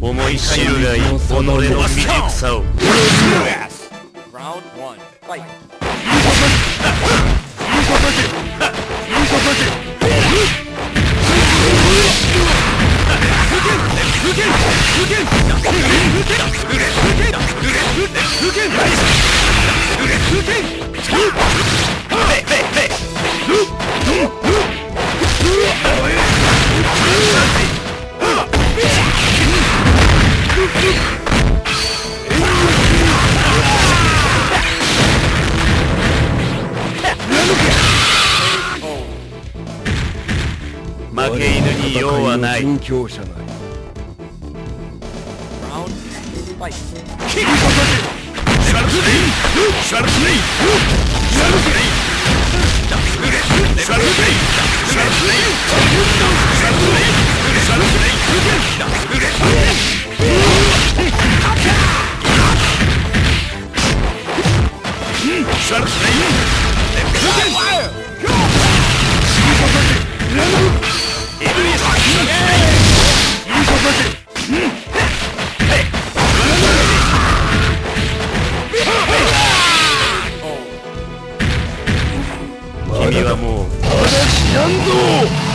思い知るがいい己の未熟さを Hey! 負け犬に用はない。はもう。まだ知らんぞ